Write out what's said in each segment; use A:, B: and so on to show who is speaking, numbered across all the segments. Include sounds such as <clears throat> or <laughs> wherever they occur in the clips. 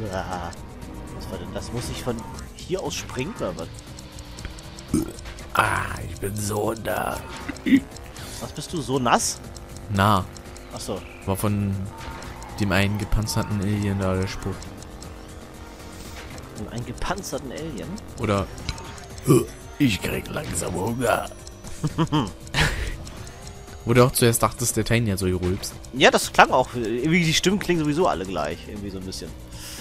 A: Uah. Was war denn das? Muss ich von hier aus springen oder was?
B: Ah, ich bin so da.
A: Was bist du, so nass?
B: Na,
A: Achso.
B: war von dem einen gepanzerten Alien da der Spruch.
A: Einen gepanzerten Alien?
B: Oder <laughs> ich krieg langsam Hunger. <laughs> Wo du auch zuerst dachtest, der hat so gerülpst.
A: Ja, das klang auch. Irgendwie die Stimmen klingen sowieso alle gleich. Irgendwie so ein bisschen.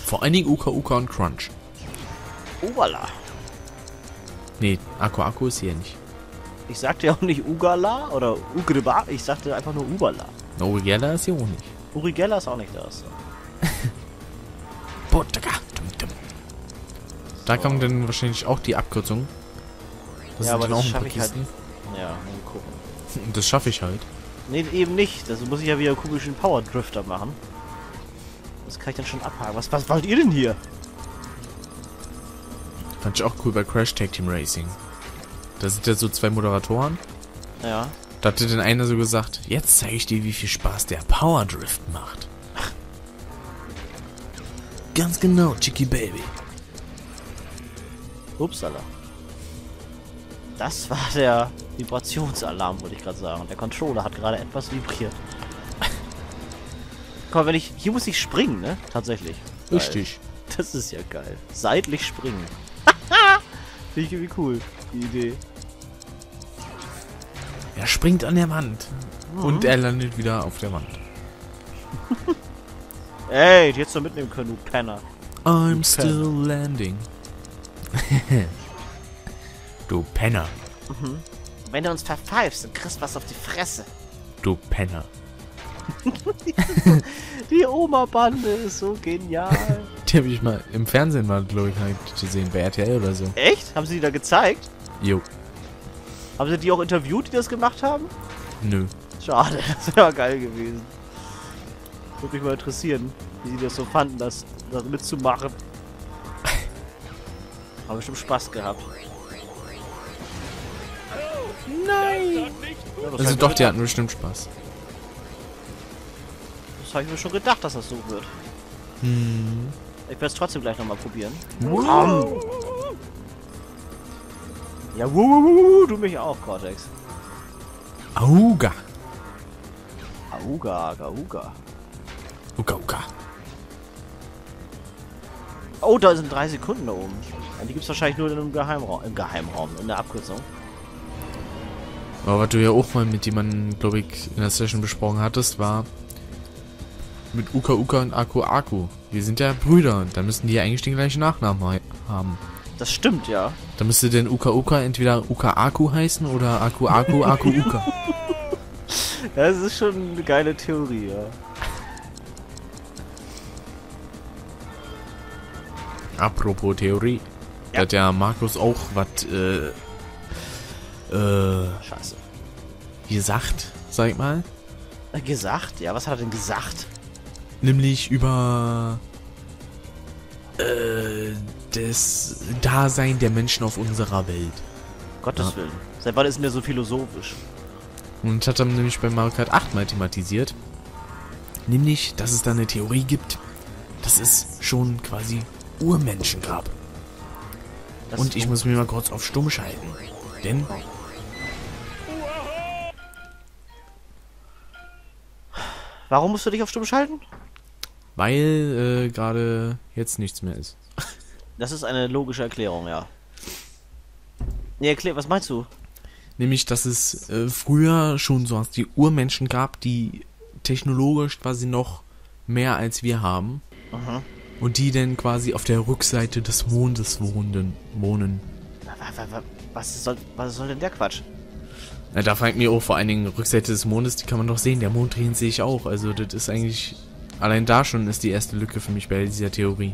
B: Vor allen Dingen Uka Uka und Crunch.
A: Ubala.
B: Nee, Akku Akku ist hier nicht.
A: Ich sagte ja auch nicht Ugala oder Ugriba. Ich sagte einfach nur Ubala.
B: No Yella ist hier auch nicht.
A: Uri Geller ist auch nicht da. So. <laughs>
B: Da kommt dann wahrscheinlich auch die Abkürzung. Das
A: Ja, aber das
B: ein paar
A: schaffe ich halt. Ja, mal gucken. <laughs>
B: Das schaffe ich halt.
A: Nee, eben nicht. Das muss ich ja wieder komischen Power Drifter machen. Das kann ich dann schon abhaken. Was, was wollt ihr denn hier?
B: Fand ich auch cool bei Crash Tag Team Racing. Da sind ja so zwei Moderatoren.
A: Ja.
B: Da hatte dann einer so gesagt, jetzt zeige ich dir, wie viel Spaß der Power Drift macht. <laughs> Ganz genau, Chicky Baby.
A: Upsala. Das war der Vibrationsalarm, wollte ich gerade sagen. Der Controller hat gerade etwas vibriert. Guck mal, wenn ich... Hier muss ich springen, ne? Tatsächlich. Geil.
B: Richtig.
A: Das ist ja geil. Seitlich springen. <laughs> Finde ich irgendwie cool, die Idee.
B: Er springt an der Wand. Und er landet wieder auf der Wand. <laughs>
A: Ey, die hättest du mitnehmen können, du Penner.
B: I'm still landing. <laughs> du Penner.
A: Wenn du uns verpfeifst, dann kriegst du was auf die Fresse.
B: Du Penner. <laughs>
A: Die Oma-Bande ist so genial.
B: Die habe ich mal im Fernsehen mal, glaube ich, halt gesehen, bei RTL oder so.
A: Echt? Haben sie die da gezeigt?
B: Jo.
A: Haben sie die auch interviewt, die das gemacht haben?
B: Nö.
A: Schade, <laughs> das wäre geil gewesen. Würde mich mal interessieren, wie sie das so fanden, das, das mitzumachen. Haben bestimmt Spaß gehabt. Nein!
B: Also doch, die hatten bestimmt Spaß.
A: Das habe ich mir schon gedacht, dass das so wird.
B: Hm.
A: Ich werde es trotzdem gleich nochmal probieren.
B: Wow.
A: Ja, wuh, du mich auch, Cortex.
B: Auga.
A: Auga, Auga.
B: Uga, uga.
A: Oh, da sind drei Sekunden da oben. Die gibt es wahrscheinlich nur in einem Geheimraum, im Geheimraum, in der Abkürzung.
B: Aber was du ja auch mal mit jemandem, glaube ich, in der Session besprochen hattest, war mit Uka Uka und Aku Aku. Wir sind ja Brüder und da müssten die ja eigentlich den gleichen Nachnamen haben.
A: Das stimmt, ja.
B: Da müsste denn Uka Uka entweder Uka Aku heißen oder Aku Aku Aku Uka. <laughs>
A: Das ist schon eine geile Theorie, ja.
B: Apropos Theorie.
A: Ja.
B: Hat ja Markus auch was äh, äh,
A: Scheiße.
B: gesagt, sag ich mal.
A: Äh, Gesagt? Ja, was hat er denn gesagt?
B: Nämlich über äh, das Dasein der Menschen auf unserer Welt.
A: Gottes
B: Ja.
A: Willen. Seit wann ist der so philosophisch?
B: Und hat dann nämlich bei Mario Kart 8 mal thematisiert. Nämlich, dass es da eine Theorie gibt, dass es schon quasi Urmenschen gab.
A: Das
B: Und ich muss mich mal kurz auf stumm schalten. Denn
A: Warum musst du dich auf Stumm schalten?
B: Weil äh, gerade jetzt nichts mehr ist.
A: Das ist eine logische Erklärung, ja. Nee, erklär, was meinst du?
B: Nämlich, dass es äh, früher schon so die Urmenschen gab, die technologisch quasi noch mehr als wir haben.
A: Mhm.
B: Und die dann quasi auf der Rückseite des Mondes wohnen. wohnen.
A: Wa- wa- wa- Was soll, was soll denn der Quatsch?
B: Na, da fragt mir auch vor allen Dingen Rückseite des Mondes, die kann man doch sehen. Der Mond dreht sich auch. Also das ist eigentlich... Allein da schon ist die erste Lücke für mich bei dieser Theorie.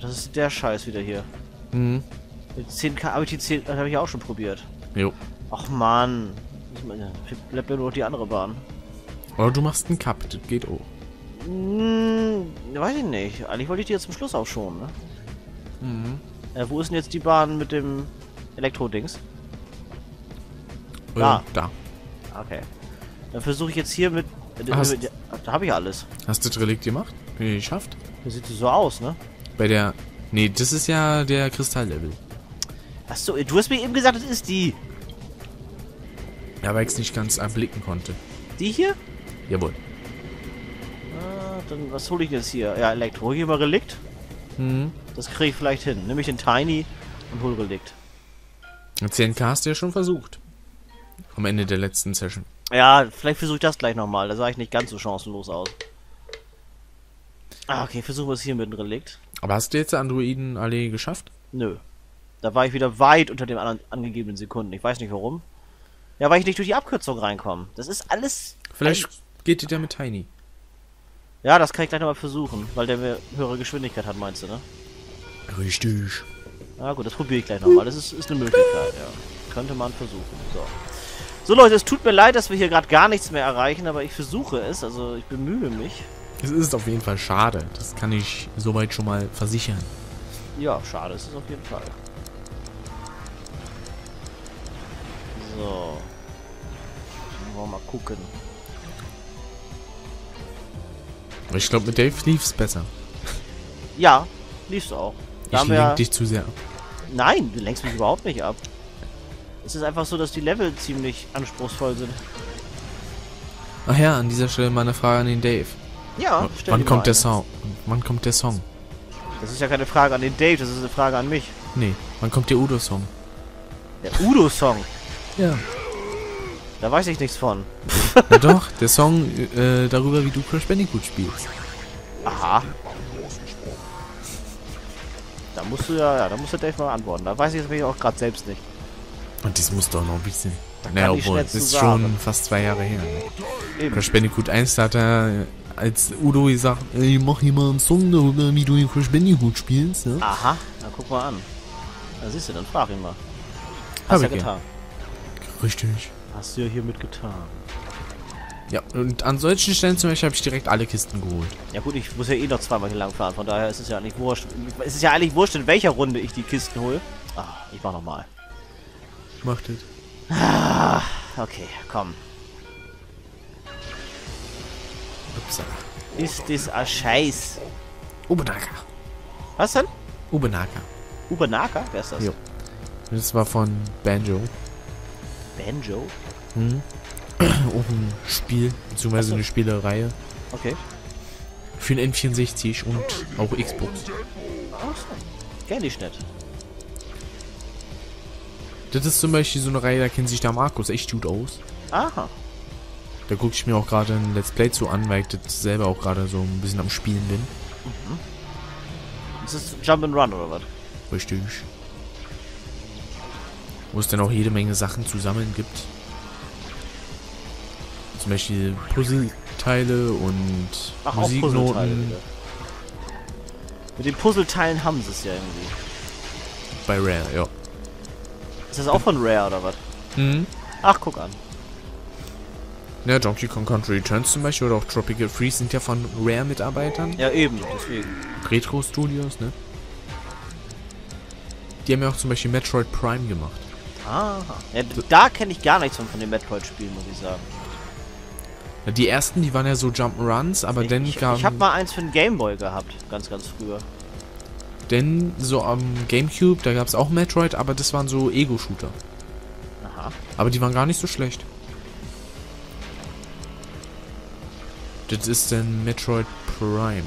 A: Das ist der Scheiß wieder hier.
B: Mhm.
A: Mit 10k, aber die 10, das habe ich auch schon probiert.
B: Jo.
A: Ach man. Ich bleibt ja nur noch die andere Bahn.
B: Oder du machst einen Cup, das geht auch.
A: Hm, weiß ich nicht. Eigentlich wollte ich die jetzt zum Schluss auch schon, ne?
B: Mhm.
A: Äh, wo ist denn jetzt die Bahn mit dem Elektro-Dings?
B: Äh,
A: Da.
B: da.
A: Okay. Dann versuche ich jetzt hier mit... mit,
B: Hast-
A: mit da habe ich alles.
B: Hast du das Relikt gemacht? geschafft.
A: Das sieht so aus, ne?
B: Bei der... Nee, das ist ja der Kristalllevel.
A: Achso, du hast mir eben gesagt, das ist die.
B: Ja, weil ich es nicht ganz erblicken konnte.
A: Die hier?
B: Jawohl.
A: Ah, dann was hole ich jetzt hier? Ja, Elektro. Hier mal Relikt.
B: Mhm.
A: Das kriege ich vielleicht hin. Nimm ich den Tiny und hol Relikt.
B: Und CNK hast du ja schon versucht. Am Ende der letzten Session.
A: Ja, vielleicht versuche ich das gleich nochmal. Da sah ich nicht ganz so chancenlos aus. Ah, okay, versuchen wir es hier mit dem Relikt.
B: Aber hast du jetzt Androidenallee geschafft?
A: Nö. Da war ich wieder weit unter den an angegebenen Sekunden. Ich weiß nicht warum. Ja, weil ich nicht durch die Abkürzung reinkomme. Das ist alles...
B: Vielleicht geht die der mit Tiny.
A: Ja, das kann ich gleich nochmal versuchen, weil der mehr höhere Geschwindigkeit hat, meinst du, ne?
B: Richtig.
A: Na gut, das probiere ich gleich nochmal. Das ist, ist eine Möglichkeit, ja. Könnte man versuchen. So. So Leute, es tut mir leid, dass wir hier gerade gar nichts mehr erreichen, aber ich versuche es, also ich bemühe mich.
B: Es ist auf jeden Fall schade. Das kann ich soweit schon mal versichern.
A: Ja, schade ist es auf jeden Fall. So. Wollen wir mal gucken.
B: Aber ich glaube, mit Dave lief's besser.
A: Ja, liefst du auch. Da
B: ich lenk dich zu sehr ab.
A: Nein, du lenkst mich überhaupt nicht ab. Es ist einfach so, dass die Level ziemlich anspruchsvoll sind.
B: Ach ja, an dieser Stelle mal eine Frage an den Dave.
A: Ja, stell
B: Wann kommt der. Song? Wann kommt der Song?
A: Das ist ja keine Frage an den Dave, das ist eine Frage an mich.
B: Nee, wann kommt der Udo-Song?
A: Der Udo-Song,
B: Ja.
A: da weiß ich nichts von. <laughs>
B: Na doch, der Song äh, darüber, wie du Crash Bandicoot spielst.
A: Aha. Da musst du ja, ja, da musst du Dave mal antworten. Da weiß ich jetzt auch gerade selbst nicht.
B: Und das muss doch noch ein bisschen.
A: Da
B: naja, obwohl, das ist
A: sagen.
B: schon fast zwei Jahre her. Ne? Crash Bandicoot 1, da hat er als Udo gesagt, ey, mach hier mal einen Song darüber, wie du in Crash Bandicoot spielst. Ne?
A: Aha, na guck mal an. Da siehst du, dann frag ihn mal. Hast
B: ich ja.
A: getan.
B: Richtig.
A: Hast du ja hiermit getan.
B: Ja, und an solchen Stellen zum Beispiel habe ich direkt alle Kisten geholt.
A: Ja gut, ich muss ja eh noch zweimal hier lang fahren, von daher ist es ja nicht wurscht. Es ist ja eigentlich wurscht, in welcher Runde ich die Kisten hole. Ah, ich mach nochmal.
B: Macht das.
A: Okay, komm.
B: Upsala.
A: Ist das ein Scheiß?
B: Ubenaka.
A: Was denn?
B: Ubenaka.
A: Ubanaka? Wer ist das?
B: Jo. Das war von Banjo.
A: Banjo?
B: Mhm. <clears throat> Auch ein Spiel, beziehungsweise eine Spielereihe.
A: Okay.
B: Für den N64 und auch Xbox.
A: Ach so. Kenn ich nicht.
B: Das ist zum Beispiel so eine Reihe, da kennt sich der Markus echt gut aus.
A: Aha.
B: Da gucke ich mir auch gerade ein Let's Play zu an, weil ich das selber auch gerade so ein bisschen am Spielen bin.
A: Das ist Jump and Run oder was?
B: Richtig. Wo es dann auch jede Menge Sachen zu sammeln gibt. Zum Beispiel Puzzleteile und
A: Ach, Puzzleteile
B: Musiknoten
A: wieder. Mit den Puzzleteilen haben sie es ja irgendwie.
B: bei Rare, ja.
A: Ist das auch von Rare oder was?
B: Mhm.
A: Ach, guck an.
B: Ja, Donkey Kong Country Returns zum Beispiel oder auch Tropical Freeze sind ja von Rare-Mitarbeitern.
A: Ja, eben, deswegen.
B: Retro Studios, ne? Die haben ja auch zum Beispiel Metroid Prime gemacht.
A: Aha. Ja, da kenne ich gar nichts von, von den Metroid-Spielen, muss ich sagen.
B: Die ersten, die waren ja so Jump'n'Runs, aber
A: ich,
B: dann
A: ich,
B: kam
A: ich habe mal eins für den Gameboy gehabt, ganz, ganz früher.
B: Denn so am Gamecube, da gab es auch Metroid, aber das waren so Ego-Shooter.
A: Aha.
B: Aber die waren gar nicht so schlecht. Das ist dann Metroid Prime.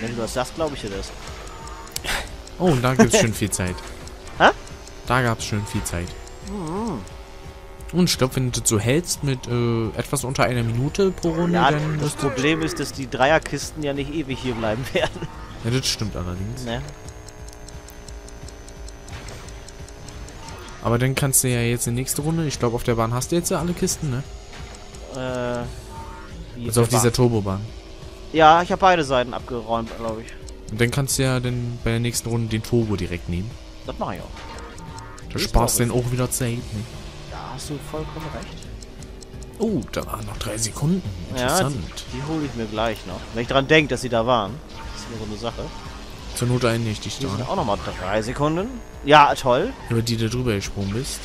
A: Wenn du das sagst, glaube ich dir das.
B: Oh, und da gibt's <laughs> schon viel Zeit.
A: Hä?
B: Da gab's schon viel Zeit. Und ich glaube, wenn du so hältst mit äh, etwas unter einer Minute pro Runde,
A: Ja,
B: dann
A: das Problem ist, dass die Dreierkisten ja nicht ewig hier bleiben <laughs> werden.
B: Ja, das stimmt allerdings.
A: Ne?
B: Aber dann kannst du ja jetzt in die nächste Runde, ich glaube auf der Bahn hast du jetzt ja alle Kisten, ne?
A: Äh.
B: Also auf dieser Turbobahn.
A: Ja, ich habe beide Seiten abgeräumt, glaube ich.
B: Und dann kannst du ja dann bei der nächsten Runde den Turbo direkt nehmen.
A: Das mache ich auch.
B: Da sparst du
A: auch
B: dann auch wieder Zeit, ne?
A: Da hast du vollkommen recht.
B: Oh, da waren noch drei Sekunden.
A: Ja,
B: Interessant.
A: die, die hole ich mir gleich noch. Wenn ich dran denke, dass sie da waren. Das ist immer so eine Sache.
B: Zur Not einigt dich
A: Hier sind
B: da.
A: auch nochmal drei Sekunden. Ja, toll.
B: Über die du drüber gesprungen bist.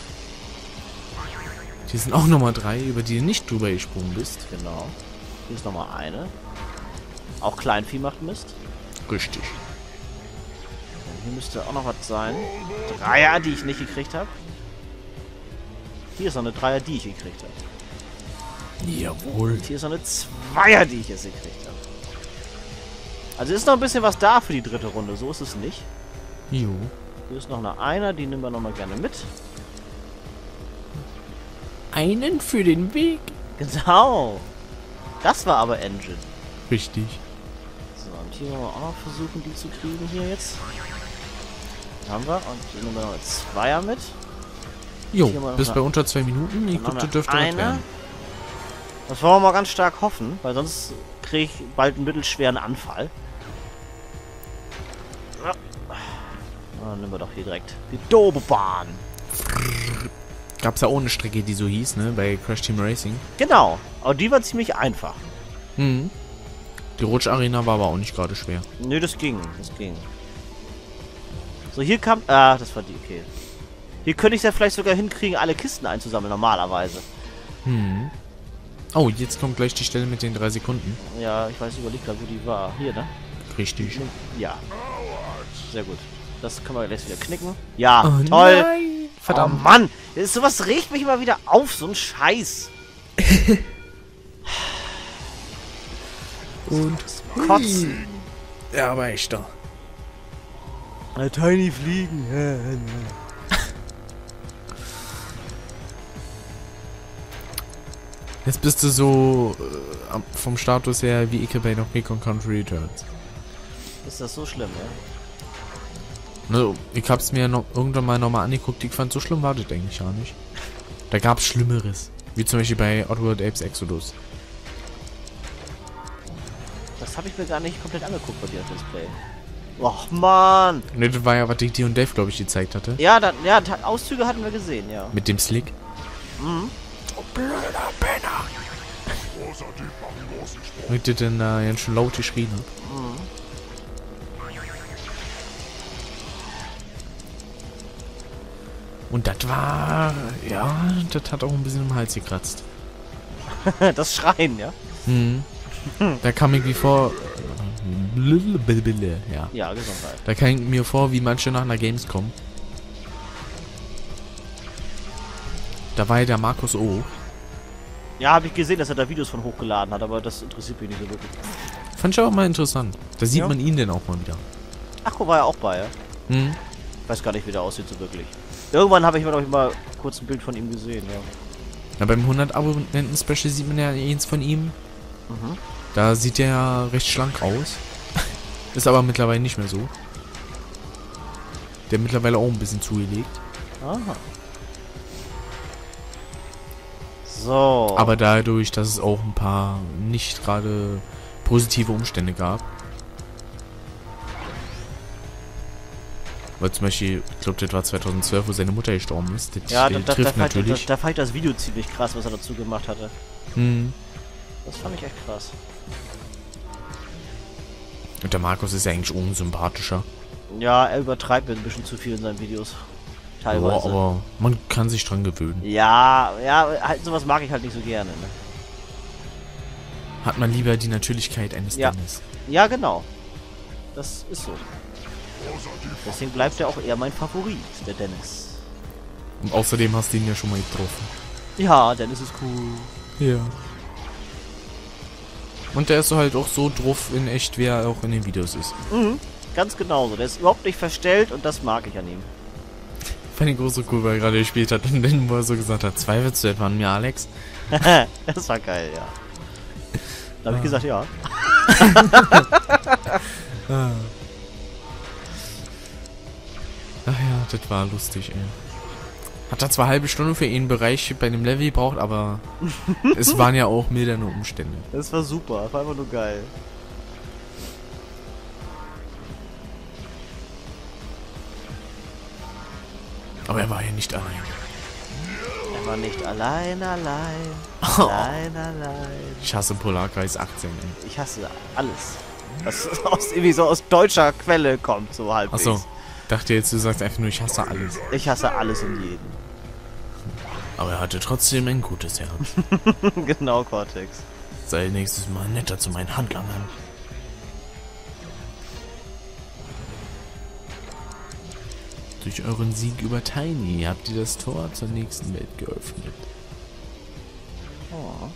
B: Hier sind auch nochmal drei, über die du nicht drüber gesprungen bist.
A: Genau. Hier ist nochmal eine. Auch Kleinvieh macht Mist.
B: Richtig.
A: Hier müsste auch noch was sein. Dreier, die ich nicht gekriegt habe. Hier ist noch eine Dreier, die ich gekriegt habe.
B: Jawohl.
A: Und hier ist noch eine Zweier, die ich jetzt gekriegt habe. Also ist noch ein bisschen was da für die dritte Runde. So ist es nicht.
B: Jo.
A: Hier ist noch eine Einer, die nehmen wir noch mal gerne mit.
B: Einen für den Weg.
A: Genau. Das war aber Engine.
B: Richtig.
A: So, und hier wollen wir auch noch versuchen, die zu kriegen hier jetzt. Haben wir. Und hier nehmen wir noch eine Zweier mit.
B: Jo, bis bei unter zwei Minuten. Ich glaube, dürfte
A: eine.
B: werden.
A: Das wollen wir mal ganz stark hoffen, weil sonst kriege ich bald einen mittelschweren Anfall. Ja. Dann nehmen wir doch hier direkt die Dobebahn.
B: Gab's ja auch eine Strecke, die so hieß, ne? Bei Crash Team Racing.
A: Genau, aber die war ziemlich einfach.
B: Mhm. Die Rutscharena war aber auch nicht gerade schwer.
A: Nö, das ging, das ging. So, hier kam... Ah, das war die, okay. Hier könnte ich es ja vielleicht sogar hinkriegen, alle Kisten einzusammeln, normalerweise.
B: Hm. Oh, jetzt kommt gleich die Stelle mit den drei Sekunden.
A: Ja, ich weiß, überlegt gerade, wo die war. Hier, ne?
B: Richtig.
A: Ja. Sehr gut. Das können wir gleich wieder knicken. Ja,
B: Oh,
A: toll.
B: nein. Verdammt.
A: Oh Mann, sowas regt mich immer wieder auf, so ein Scheiß. <laughs>
B: Und
A: Kotzen.
B: Ja, aber echt da.
A: Tiny Fliegen.
B: Jetzt bist du so äh, vom Status her wie ich bei noch Recon Country Returns.
A: Ist das so schlimm, ja?
B: Also, ich hab's mir noch irgendwann mal nochmal angeguckt. Ich fand so schlimm war das eigentlich gar nicht. Da gab's Schlimmeres. Wie zum Beispiel bei Oddworld Apes Exodus.
A: Das habe ich mir gar nicht komplett angeguckt bei dir auf Display. Och, Mann.
B: Ne, das war ja, was ich dir und Dave, glaube ich, gezeigt hatte.
A: Ja, dann, ja, Auszüge hatten wir gesehen, ja.
B: Mit dem Slick.
A: Mhm.
B: Und ich das dann da ganz schön laut geschrien hab. Und das war, ja, das hat auch ein bisschen im Hals gekratzt. <laughs>
A: das Schreien, ja?
B: Mhm. Da kam ich wie vor, ja.
A: Ja, Gesundheit.
B: Da kam ich mir vor, wie manche nach einer Gamescom. Da war ja der Markus O.
A: Ja, habe ich gesehen, dass er da Videos von hochgeladen hat, aber das interessiert mich nicht so wirklich.
B: Fand ich aber mal interessant. Da sieht
A: Ja.
B: man ihn denn auch mal wieder.
A: Ach, war ja auch bei, ja?
B: Mhm.
A: Ich weiß gar nicht, wie der aussieht so wirklich. Irgendwann habe ich mir, glaube ich, mal kurz ein Bild von ihm gesehen, ja.
B: Na, beim 100 Abonnenten-Special sieht man ja eins von ihm.
A: Mhm.
B: Da sieht er ja recht schlank aus. <laughs> Ist aber mittlerweile nicht mehr so. Der mittlerweile auch ein bisschen zugelegt.
A: Aha. So.
B: Aber dadurch, dass es auch ein paar nicht gerade positive Umstände gab. Weil zum Beispiel, ich glaube, das war 2012, wo seine Mutter gestorben ist. Das
A: ja,
B: äh,
A: da, da, da,
B: trifft
A: fand, da,
B: natürlich.
A: da fand ich das Video ziemlich krass, was er dazu gemacht hatte.
B: Hm.
A: Das fand ich echt krass.
B: Und der Markus ist ja eigentlich unsympathischer.
A: Ja, er übertreibt mir ein bisschen zu viel in seinen Videos. Teilweise.
B: Boah, aber man kann sich dran gewöhnen.
A: ja, ja, halt sowas mag ich halt nicht so gerne. Ne?
B: Hat man lieber die Natürlichkeit eines
A: Ja.
B: Dennis.
A: Ja, genau. Das ist so. Deswegen bleibt er auch eher mein Favorit, der Dennis.
B: Und außerdem hast du ihn ja schon mal getroffen.
A: Ja, Dennis ist cool.
B: Ja. Und der ist halt auch so drauf in echt, wie er auch in den Videos ist.
A: Mhm, ganz genauso. Der ist überhaupt nicht verstellt und das mag ich an ihm.
B: Fand ich auch so cool, weil er gerade gespielt hat und dann, wo er so gesagt hat, zweifelst du etwa an mir, Alex? <laughs>
A: das war geil, ja. Da habe ich gesagt, ja. <laughs>
B: Ach ja, das war lustig, ey. Hat da zwar halbe Stunde für ihn Bereich bei dem Level gebraucht, aber <laughs> es waren ja auch mildernde Umstände.
A: Das war super. War einfach nur geil.
B: Aber er war ja nicht allein.
A: Er war nicht allein, allein. Allein, allein.
B: Ich hasse Polarkreis 18, ey.
A: Ich hasse alles. Was aus, irgendwie so aus deutscher Quelle kommt, so halbwegs.
B: Achso, dachte jetzt, du sagst einfach nur, ich hasse alles.
A: Ich hasse alles und jeden.
B: Aber er hatte trotzdem ein gutes Herz. <laughs>
A: genau, Cortex.
B: Sei nächstes Mal netter zu meinen Handlangern. Durch euren Sieg über Tiny habt ihr das Tor zur nächsten Welt geöffnet.
A: Oh.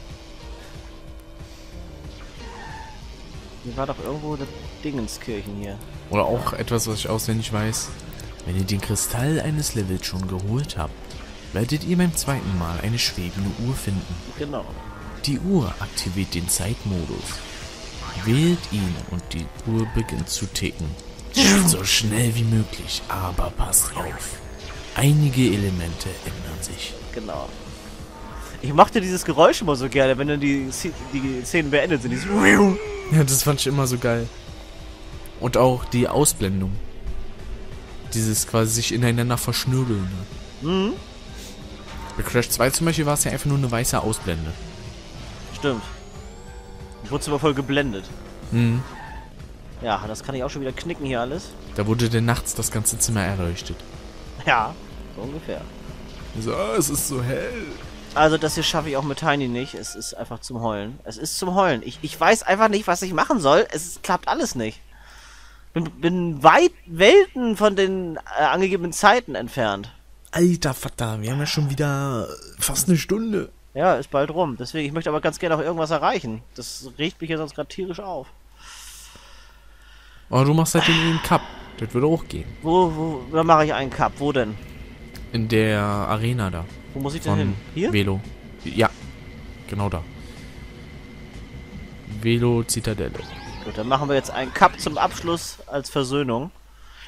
A: Hier war doch irgendwo das Dingenskirchen hier.
B: Oder auch etwas, was ich auswendig weiß. Wenn ihr den Kristall eines Levels schon geholt habt, werdet ihr beim zweiten Mal eine schwebende Uhr finden.
A: Genau.
B: Die Uhr aktiviert den Zeitmodus. Wählt ihn und die Uhr beginnt zu ticken. So schnell wie möglich, aber passt auf. Einige Elemente ändern sich.
A: Genau. Ich mochte dieses Geräusch immer so gerne, wenn dann die, die Szenen beendet sind. Dieses
B: Ja, das fand ich immer so geil. Und auch die Ausblendung. Dieses quasi sich ineinander verschnürbeln. Ne?
A: Mhm.
B: Bei Crash 2 zum Beispiel war es ja einfach nur eine weiße Ausblende.
A: Stimmt. Ich wurde aber voll geblendet.
B: Mhm.
A: Ja, das kann ich auch schon wieder knicken hier alles.
B: Da wurde dann nachts das ganze Zimmer erleuchtet.
A: Ja, so ungefähr.
B: So, es ist so hell.
A: Also das hier schaffe ich auch mit Tiny nicht. Es ist einfach zum Heulen. Es ist zum Heulen. Ich, ich weiß einfach nicht, was ich machen soll. Es klappt alles nicht. Bin, bin weit Welten von den äh, angegebenen Zeiten entfernt.
B: Alter Vater, wir haben ja schon wieder fast eine Stunde.
A: Ja, ist bald rum. Deswegen, ich möchte aber ganz gerne auch irgendwas erreichen. Das regt mich ja sonst gerade tierisch auf.
B: Aber du machst halt den den Cup. Das würde auch gehen.
A: Wo, wo, da mache ich einen Cup. Wo denn?
B: In der Arena da.
A: Wo muss ich denn hin? Hier?
B: Velo. Ja, genau da. Velo Zitadelle.
A: Gut, dann machen wir jetzt einen Cup zum Abschluss als Versöhnung.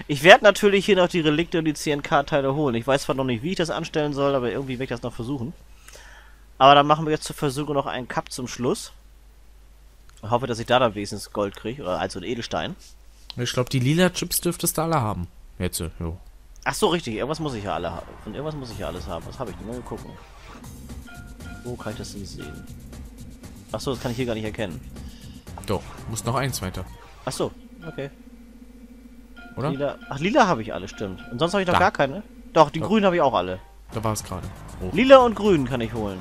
A: Ich werde natürlich hier noch die Relikte und die CNK-Teile holen. Ich weiß zwar noch nicht, wie ich das anstellen soll, aber irgendwie werde ich das noch versuchen. Aber dann machen wir jetzt zur Versöhnung noch einen Cup zum Schluss. Ich hoffe, dass ich da dann wenigstens Gold kriege, oder also einen Edelstein.
B: Ich glaube, die lila Chips dürftest du alle haben. Jetzt, äh, jo.
A: Ach so, richtig, irgendwas muss ich ja alle haben. Von irgendwas muss ich ja alles haben. Was habe ich denn? Mal gucken. Wo kann ich das denn sehen? Ach so, das kann ich hier gar nicht erkennen.
B: Doch, muss noch eins weiter.
A: Ach so, okay.
B: Oder?
A: Lila. Ach, lila habe ich alle, stimmt. Und sonst habe ich noch
B: Da.
A: gar keine? Doch, die grünen habe ich auch alle.
B: Da war es gerade. Oh.
A: Lila und grün kann ich holen.